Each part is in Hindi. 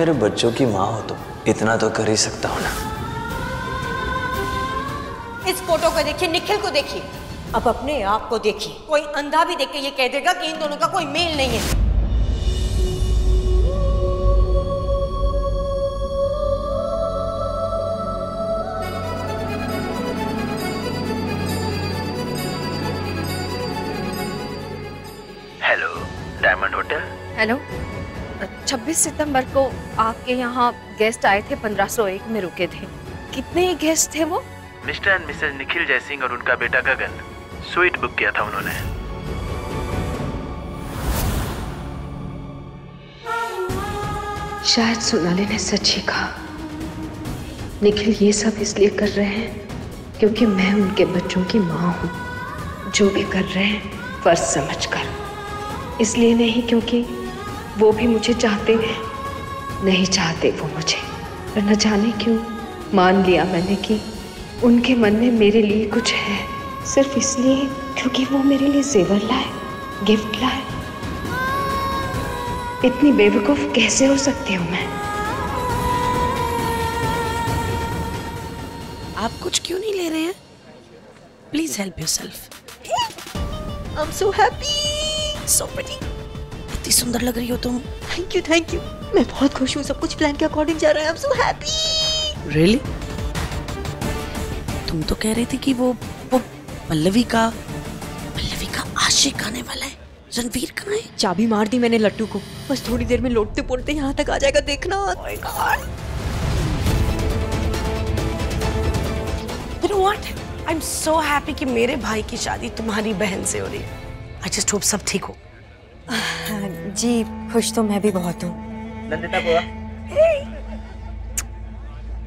मेरे बच्चों की माँ हो तो इतना तो कर ही सकता हूँ ना। इस फ़ोटो को देखिए, निखिल को देखिए। अब अपने आप को देखिए। कोई अंधा भी देख के ये कह देगा कि इन दोनों का कोई मेल नहीं है। 26 सितंबर को आपके यहाँ गेस्ट आए थे 1501 में रुके थे। कितने गेस्ट थे वो? Mister and Mrs Nikhil Jaisingh और उनका बेटा गगन। स्वीट बुक किया था उन्होंने। शायद सोनाली ने सच ही कहा निखिल ये सब इसलिए कर रहे हैं क्योंकि मैं उनके बच्चों की माँ हूँ। जो भी कर रहे हैं फ़र्ज़ समझकर। इसलिए नहीं क्योंकि वो भी मुझे चाहते नहीं चाहते वो मुझे। पर न जाने क्यों मान लिया मैंने कि उनके मन में मेरे लिए कुछ है। सिर्फ़ इसलिए क्योंकि वो मेरे लिए जेवर लाए गिफ्ट लाए। इतनी बेवकूफ़ कैसे हो सकती हूँ मैं? आप कुछ क्यों नहीं ले रहे हैं? Please help yourself I am so happy so pretty इतनी सुंदर लग रही हो तुम। थैंक यू थैंक यू मैं बहुत खुश हूँ सब कुछ प्लान के अकॉर्डिंग जा रहा है। I am so happy really तुम तो कह रही थी कि वो वो पल्लवी का पल्लवी का आशिक आने वाला है। रणवीर कहाँ है? चाबी मार दी मैंने लट्टू को। बस थोड़ी देर में लौटते पोड़ते यहाँ तक आ जाएगा देखना। You know what? I'm so happy कि मेरे भाई की शादी तुम्हारी बहन से हो रही है। I just hope सब ठीक हो। जी खुश तो मैं भी बहुत हूँ। नंदिता बुआ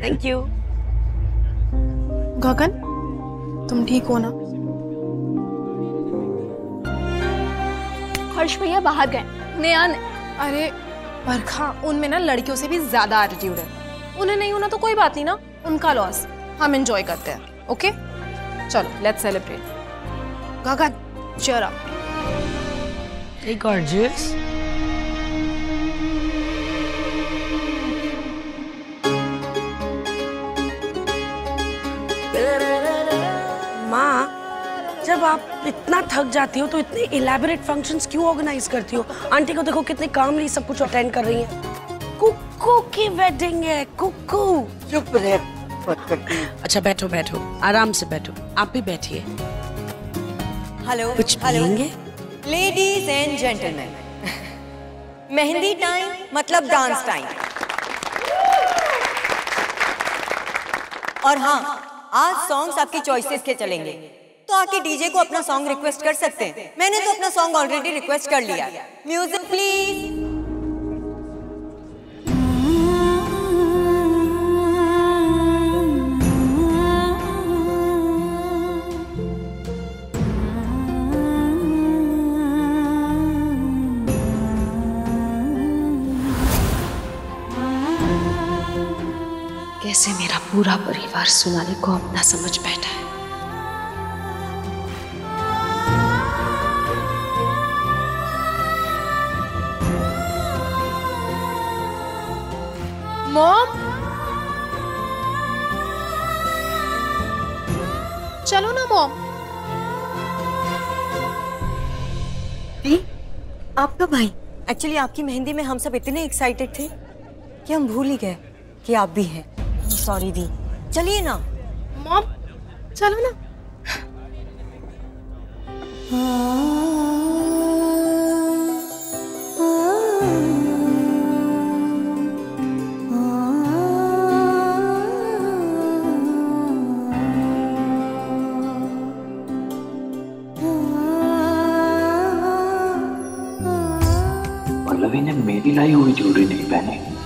थैंक यू गगन तुम ठीक हो ना? हर्ष भैया बाहर गए नया ने अरे बरखा उनमें ना लड़कियों से भी ज़्यादा एटीट्यूड है। उन्हें नहीं होना तो कोई बात नहीं ना उनका लॉस हम एंजॉय करते हैं ओके चलो let's celebrate Gagan cheer up Hey gorgeous. माँ जब आप इतना थक जाती हो तो इतने इलेबोरेट फ़ंक्शंस क्यों ऑर्गेनाइज करती हो? आंटी को देखो कितने काम कामली सब कुछ अटेंड कर रही हैं। कुकू की वेडिंग है कुक्कू चुप रहे अच्छा बैठो बैठो। आराम से बैठो। आप भी बैठिए। हेलो कुछ हेलो पियेंगे? Ladies and gentleman mehndi time मतलब डांस टाइम और हाँ आज सॉन्ग्स आपकी चॉइसेस के चलेंगे। तो आके डीजे को अपना सॉन्ग रिक्वेस्ट कर सकते हैं। मैंने तो अपना सॉन्ग ऑलरेडी रिक्वेस्ट कर लिया। म्यूज़िक प्लीज़ पूरा परिवार सोनाली को अपना समझ बैठा है। मॉम। चलो ना मॉम। आपका भाई एक्चुअली आपकी मेहंदी में हम सब इतने एक्साइटेड थे कि हम भूल ही गए कि आप भी हैं। सॉरी दी चलिए ना। मॉम चलो ना। पल्लवी ने मेरी लाई हुई ज्वेलरी नहीं पहनी।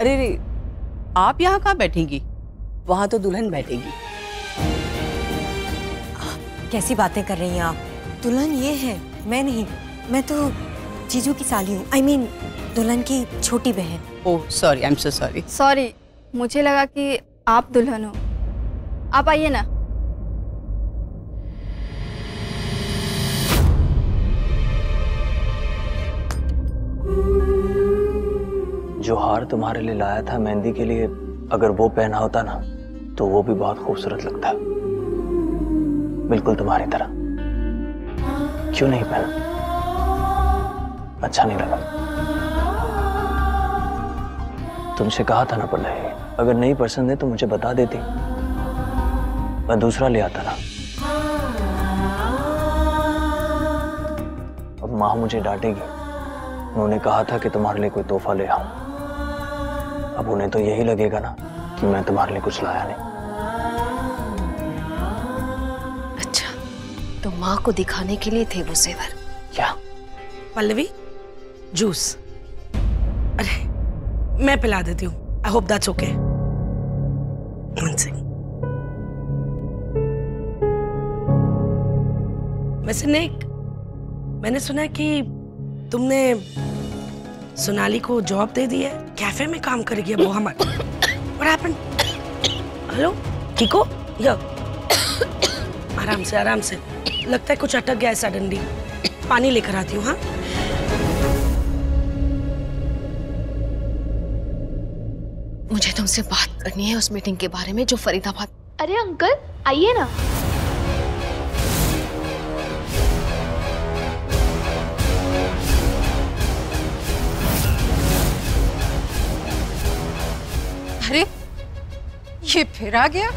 अरे रे आप यहाँ कहाँ बैठेंगी? वहाँ तो दुल्हन बैठेगी। कैसी बातें कर रही हैं आप? दुल्हन ये है मैं नहीं मैं तो जीजू की साली हूँ। आई मीन दुल्हन की छोटी बहन। ओह sorry I am so sorry sorry मुझे लगा कि आप दुल्हन हो। आप आइए ना। जो हार तुम्हारे लिए लाया था मेहंदी के लिए, अगर वो पहना होता ना तो वो भी बहुत खूबसूरत लगता। बिल्कुल तुम्हारी तरह। क्यों नहीं पहना? अच्छा नहीं लगा। तुमसे कहा था ना पल्लवी अगर नहीं पसंद है तो मुझे बता देती। मैं दूसरा ले आता ना। अब माँ मुझे डांटेगी। उन्होंने कहा था कि तुम्हारे लिए कोई तोहफा ले आऊँ। अब उन्हें तो यही लगेगा ना कि मैं तुम्हारे लिए कुछ लाया नहीं। अच्छा तो माँ को दिखाने के लिए थे वो जेवर। क्या? पल्लवी जूस। अरे मैं पिला देती हूँ। आई होप दैट्स ओके वैसे नेक मैंने सुना है कि तुमने सोनाली को जॉब दे दी है कैफ़े में काम करेगी अब वो हमारे। What happened? हेलो ठीक हो? या आराम से आराम से। लगता है कुछ अटक गया है सडनली पानी लेकर आती हूँ हाँ? मुझे तुमसे बात करनी है उस मीटिंग के बारे में जो फरीदाबाद अरे अंकल आइए ना। ये फिर आ गया।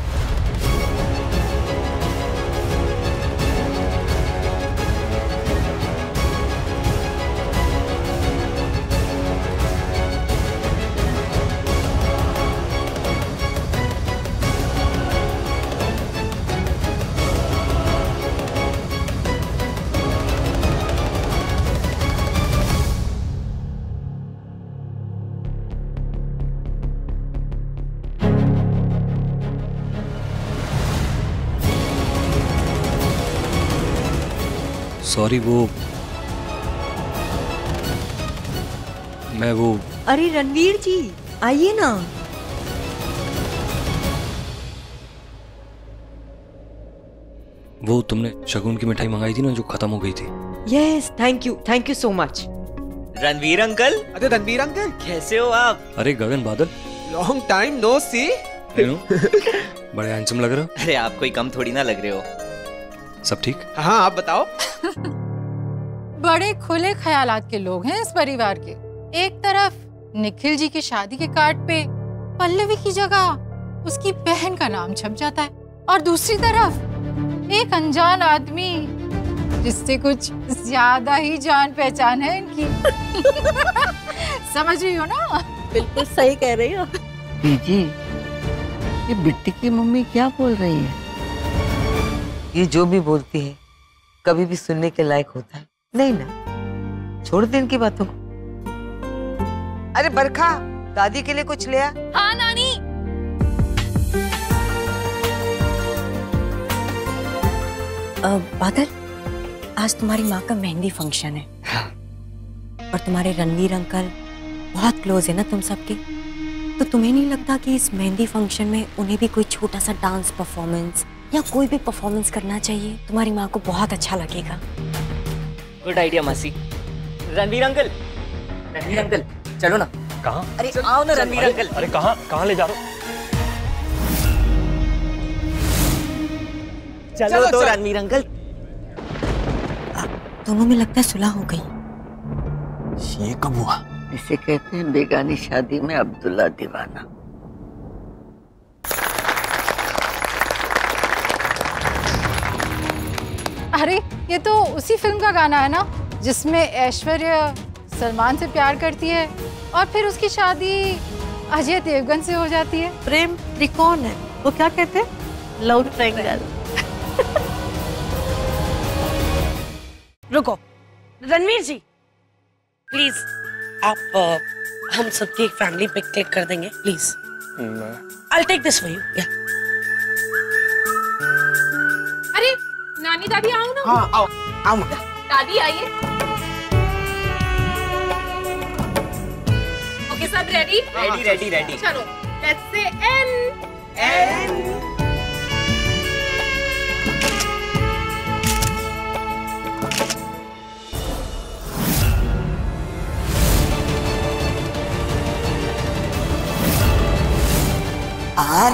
सॉरी वो मैं वो अरे रणवीर जी आइए ना। वो तुमने शगुन की मिठाई मंगाई थी ना जो खत्म हो गई थी? Yes thank you thank you so much Ranveer uncle? अरे रणवीर अंकल। कैसे हो आप? अरे गगन बादल। लॉन्ग टाइम नो सी बड़े हैंडसम लग रहे हो। अरे आप कोई कम थोड़ी ना लग रहे हो। सब ठीक? हाँ आप बताओ। बड़े खुले ख्यालात के लोग हैं इस परिवार के। एक तरफ़ निखिल जी की शादी के कार्ड पे पल्लवी की जगह उसकी बहन का नाम छप जाता है और दूसरी तरफ़ एक अनजान आदमी जिससे कुछ ज़्यादा ही जान पहचान है इनकी। समझ रही हो ना? बिल्कुल सही कह रही हो। जी ये बिट्टी की मम्मी क्या बोल रही है? ये जो भी बोलती है कभी भी सुनने के लायक होता है। नहीं ना? छोड़ दे इनकी बातों को। अरे बरखा दादी के लिए कुछ ले आ। हाँ नानी। अ, बादल आज तुम्हारी माँ का मेहंदी फ़ंक्शन है। और तुम्हारे रणवीर अंकल बहुत क्लोज है ना तुम सबके? तो तुम्हें नहीं लगता कि इस मेहंदी फ़ंक्शन में उन्हें भी कोई छोटा सा डांस परफॉर्मेंस या कोई भी परफॉर्मेंस करना चाहिए तुम्हारी माँ को बहुत अच्छा लगेगा। गुड आइडिया मासी। रणवीर अंकल। रणवीर अंकल चलो ना। कहाँ? अरे आओ ना रणवीर अंकल। अरे कहाँ? कहाँ ले जा रहे हो? चलो तो रणवीर अंकल। दोनों में लगता है सुलह हो गई। ये कब हुआ? इसे कहते हैं बेगानी शादी में अब्दुल्ला दीवाना। अरे ये तो उसी फ़िल्म का गाना है ना जिसमें ऐश्वर्या सलमान से प्यार करती है और फिर उसकी शादी अजय देवगन से हो जाती है। प्रेम त्रिकोण है। वो क्या कहते हैं? लव ट्रायंगल रुको। रणवीर जी प्लीज़ आप अ, हम सबकी एक फैमिली पिक क्लिक कर देंगे please I take this for you हाँ आओ आओ। माँ दादी आइए। ओके सब रेडी रेडी रेडी रेडी चलो let's say N N R